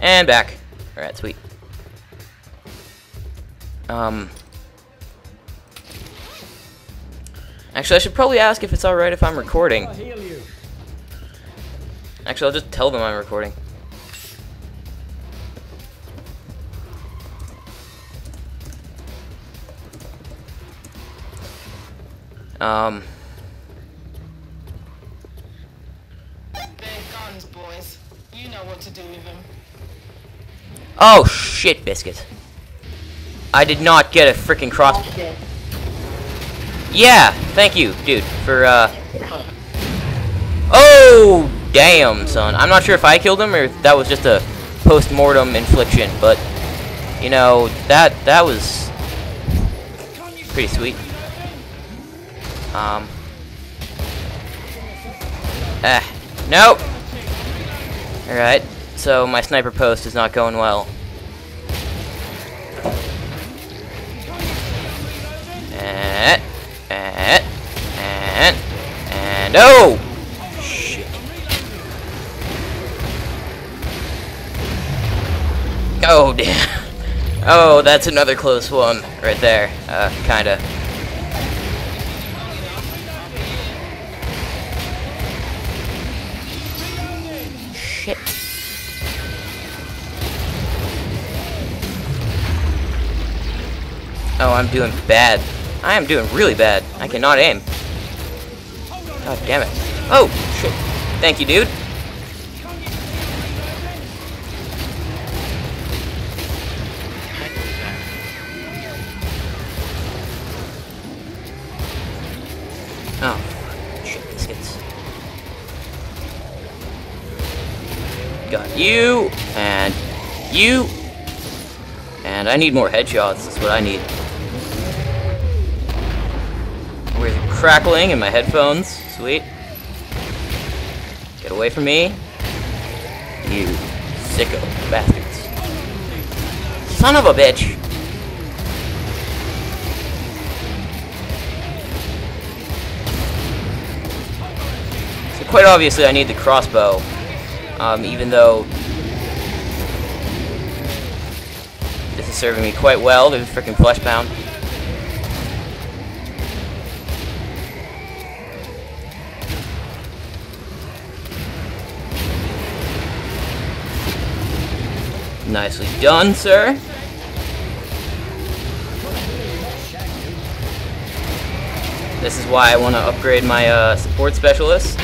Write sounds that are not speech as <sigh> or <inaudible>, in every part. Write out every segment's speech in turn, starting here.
And back. Alright, sweet. Um. Actually, I should probably ask if it's alright if I'm recording. I'll heal you. Actually, I'll just tell them I'm recording. Um. They're guns, boys. You know what to do with them. Oh shit, biscuit. I did not get a freaking cross. Yeah, thank you, dude, for uh. Oh damn, son. I'm not sure if I killed him or if that was just a post-mortem infliction, but you know that that was pretty sweet. Um. Ah, nope. All right. So my sniper post is not going well. And, and, and, and, oh! Shit. Oh, damn. <laughs> Oh, that's another close one right there. Uh, kinda. Shit. Oh, I'm doing bad. I am doing really bad. I cannot aim. God damn it. Oh, shit. Thank you, dude. Oh, shit, biscuits. Got you, and you, and I need more headshots. That's what I need. Crackling in my headphones. Sweet. Get away from me. You sicko bastards. Son of a bitch. So quite obviously I need the crossbow. Um, even though this is serving me quite well, the freaking flesh Nicely done, sir. This is why I want to upgrade my uh, support specialist.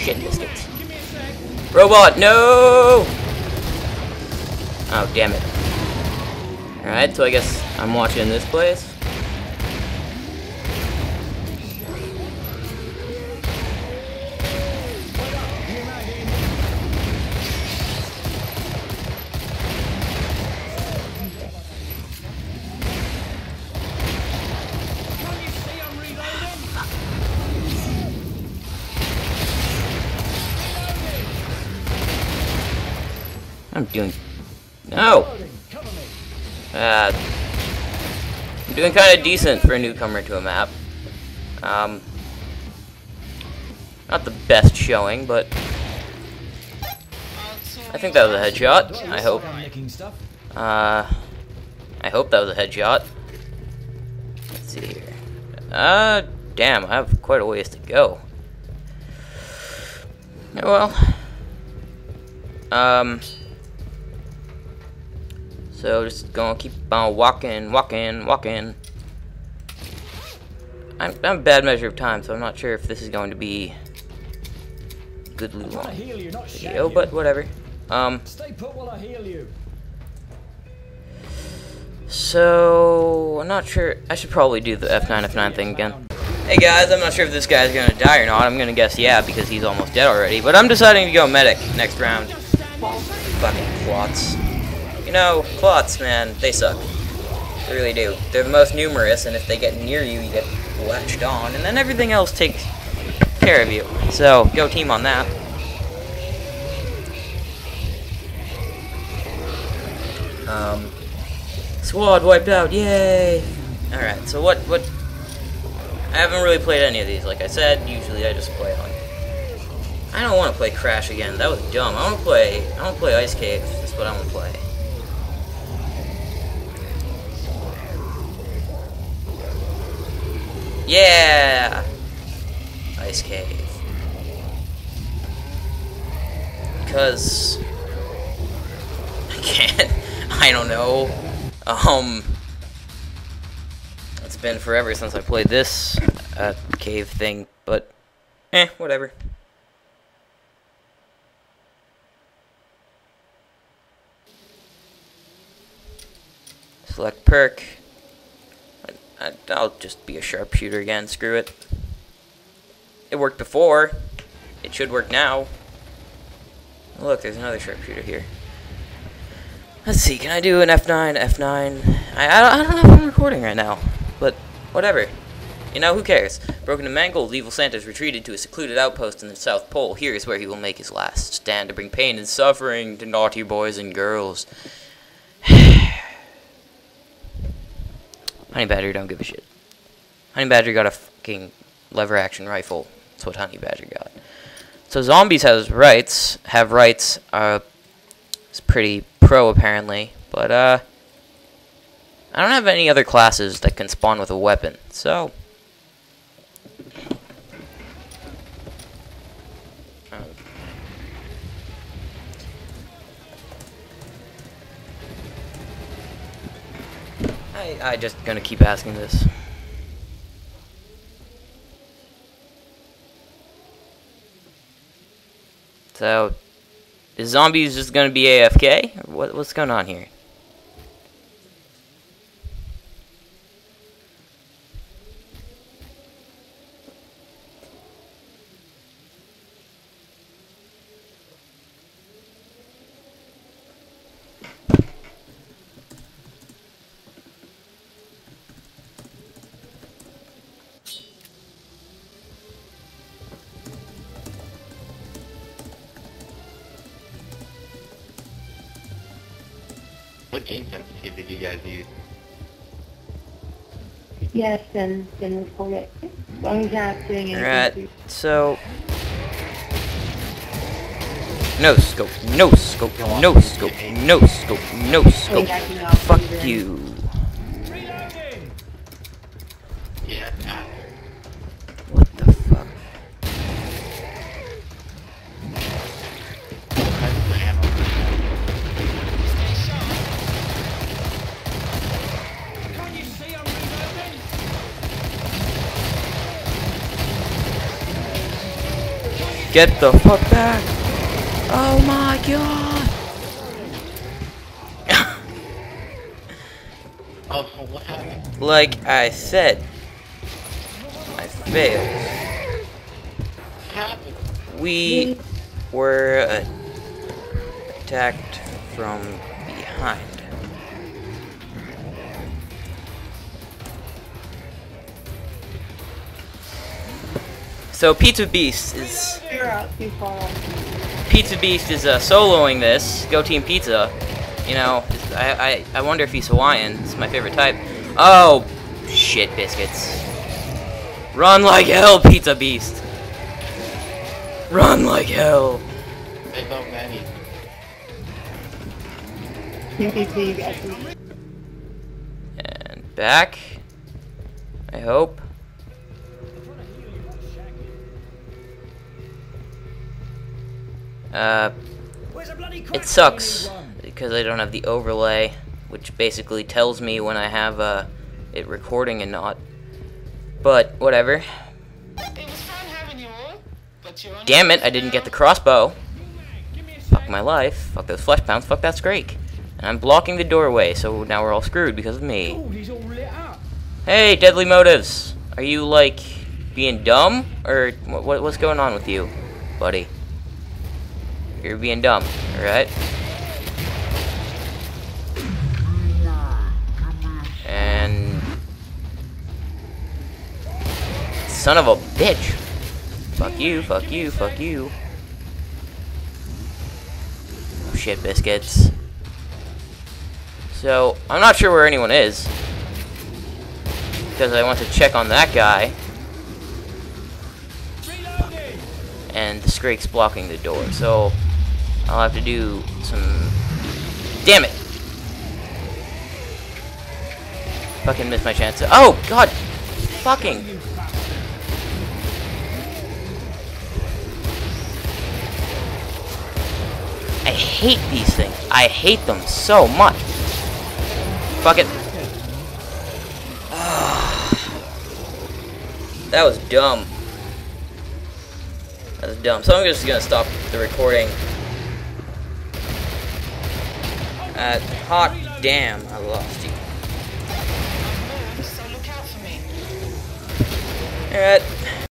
Shit. Robot, no! Oh, damn it. Alright, so I guess I'm watching this place. I'm doing... No! Uh, I'm doing kind of decent for a newcomer to a map. Um, not the best showing, but I think that was a headshot. I hope. Uh, I hope that was a headshot. Let's see here. Uh, damn, I have quite a ways to go. Oh, well. Um. So just gonna keep on walking, walking, walking. I'm, I'm a bad measure of time, so I'm not sure if this is going to be to long heal you, not shag video, you. but whatever. Um, Stay put while I heal you. so I'm not sure. I should probably do the F9 F9 thing again. Hey guys, I'm not sure if this guy's gonna die or not. I'm gonna guess yeah because he's almost dead already. But I'm deciding to go medic next round. Fucking clots. You know, clots, man, they suck. They really do. They're the most numerous, and if they get near you, you get latched on, and then everything else takes care of you. So, go team on that. Um, Squad wiped out, yay! Alright, so what, what... I haven't really played any of these, like I said, usually I just play on... I don't want to play Crash again, that was dumb. I want to play, I want to play Ice Cave, that's what I want to play. Yeah! Ice Cave. Because... I can't, <laughs> I don't know. Um... It's been forever since I played this uh, cave thing, but... Eh, whatever. Select perk. I'll just be a sharpshooter again, screw it. It worked before. It should work now. Look, there's another sharpshooter here. Let's see, can I do an F9, F9? I, I don't know if I'm recording right now, but whatever. You know, who cares? Broken and mangled, evil Santa's retreated to a secluded outpost in the South Pole. Here is where he will make his last stand to bring pain and suffering to naughty boys and girls. Honey Badger don't give a shit. Honey Badger got a fucking lever action rifle. That's what Honey Badger got. So zombies has rights, have rights. Uh, it's pretty pro apparently, but uh, I don't have any other classes that can spawn with a weapon. So. I I just gonna keep asking this. So, is zombies just gonna be AFK? What what's going on here? What game sensitivity did you guys use? Yes, then then report it. As long as you're not doing anything. Alright, so. No scope, no scope, no scope, no scope, no scope. Oh, Fuck you. Get the fuck back! Oh my god! <laughs> Oh, so what happened? like I said, I failed. What happened? We were attacked from behind. So Pizza Beast is You're out too far. Pizza Beast is uh, soloing this. Go Team Pizza. You know, I, I I wonder if he's Hawaiian. It's my favorite type. Oh, shit biscuits. Run like hell, Pizza Beast. Run like hell. There's so many. NPC, you got to. And back. I hope. Uh, it sucks because I don't have the overlay, which basically tells me when I have uh, it recording and not. But whatever. Damn it! I didn't get the crossbow. Fuck my life. Fuck those flesh pounds. Fuck that scrake. And I'm blocking the doorway, so now we're all screwed because of me. Hey, Deadly Motives. Are you like being dumb, or what what's going on with you, buddy? You're being dumb, all right? And son of a bitch. Fuck you. Fuck you. Fuck you. Oh shit, biscuits. So, I'm not sure where anyone is. Because I want to check on that guy. And the Scrake's blocking the door. So, I'll have to do some... Damn it! Fucking missed my chance. Oh, God! Fucking... I hate these things. I hate them so much. Fuck it. <sighs> that was dumb. That was dumb. So I'm just gonna stop the recording. Uh, hot damn, I lost you. So look out for me. Alright,